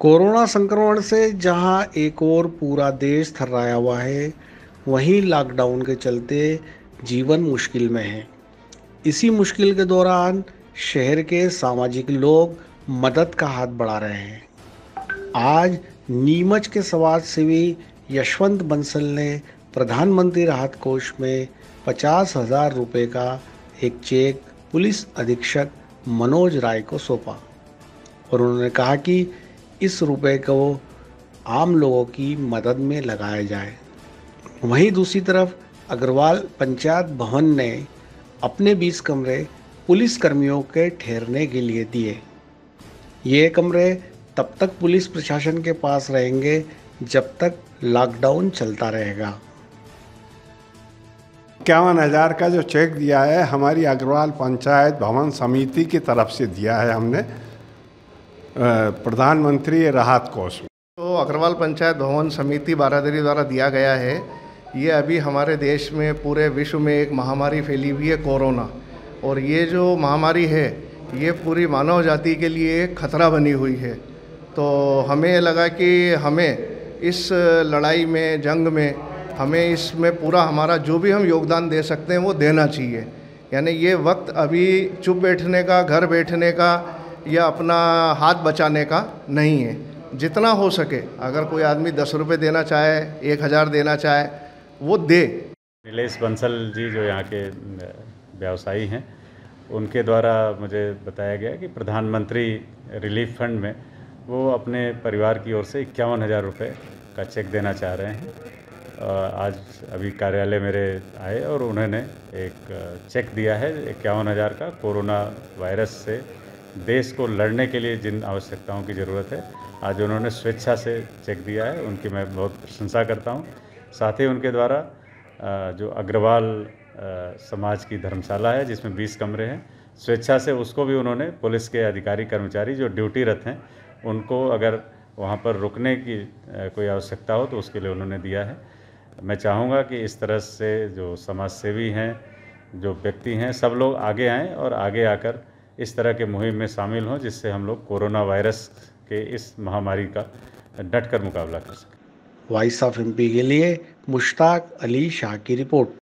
Corona संक्रमण से जहाँ एक और पूरा देश थर्राया हुआ है, वहीं लॉकडाउन के चलते जीवन मुश्किल में है। इसी मुश्किल के दौरान शहर के सामाजिक लोग मदद का हाथ बढ़ा रहे हैं। आज नीमच के समाज सेवी यशवंत बंसल ने प्रधानमंत्री राहत कोष में पचास हज़ार रुपये का एक चेक पुलिस अधीक्षक मनोज राय को सौंपा। और उन्होंने कहा कि इस रुपए को आम लोगों की मदद में लगाया जाए। वहीं दूसरी तरफ़, अग्रवाल पंचायत भवन ने अपने 20 कमरे पुलिस कर्मियों के ठहरने के लिए दिए। ये कमरे तब तक पुलिस प्रशासन के पास रहेंगे जब तक लॉकडाउन चलता रहेगा। इक्यावन हज़ार का जो चेक दिया है, हमारी अग्रवाल पंचायत भवन समिति की तरफ़ से दिया है हमने। प्रधानमंत्री राहत कोष। में तो अग्रवाल पंचायत भवन समिति बारादरी द्वारा दिया गया है। ये अभी हमारे देश में, पूरे विश्व में एक महामारी फैली हुई है कोरोना। और ये जो महामारी है, ये पूरी मानव जाति के लिए खतरा बनी हुई है। तो हमें लगा कि हमें इस लड़ाई में, जंग में, हमें इसमें पूरा हमारा जो भी हम योगदान दे सकते हैं, वो देना चाहिए। यानी ये वक्त अभी चुप बैठने का, घर बैठने का या अपना हाथ बचाने का नहीं है। जितना हो सके, अगर कोई आदमी दस रुपये देना चाहे, एक हज़ार देना चाहे, वो दे। नीलेश बंसल जी जो यहाँ के व्यवसायी हैं, उनके द्वारा मुझे बताया गया कि प्रधानमंत्री रिलीफ फंड में वो अपने परिवार की ओर से इक्यावन हज़ार रुपये का चेक देना चाह रहे हैं। आज अभी कार्यालय मेरे आए और उन्होंने एक चेक दिया है, इक्यावन हज़ार का कोरोना वायरस से देश को लड़ने के लिए जिन आवश्यकताओं की ज़रूरत है, आज उन्होंने स्वेच्छा से चेक दिया है, उनकी मैं बहुत प्रशंसा करता हूँ। साथ ही उनके द्वारा जो अग्रवाल समाज की धर्मशाला है, जिसमें 20 कमरे हैं, स्वेच्छा से उसको भी उन्होंने पुलिस के अधिकारी, कर्मचारी जो ड्यूटीरत हैं, उनको अगर वहाँ पर रुकने की कोई आवश्यकता हो तो उसके लिए उन्होंने दिया है। मैं चाहूँगा कि इस तरह से जो समाज सेवी हैं, जो व्यक्ति हैं, सब लोग आगे आएँ और आगे आकर इस तरह के मुहिम में शामिल हों जिससे हम लोग कोरोना वायरस के इस महामारी का डट कर मुकाबला कर सकें। वॉइस ऑफ़ एमपी के लिए मुश्ताक अली शाह की रिपोर्ट।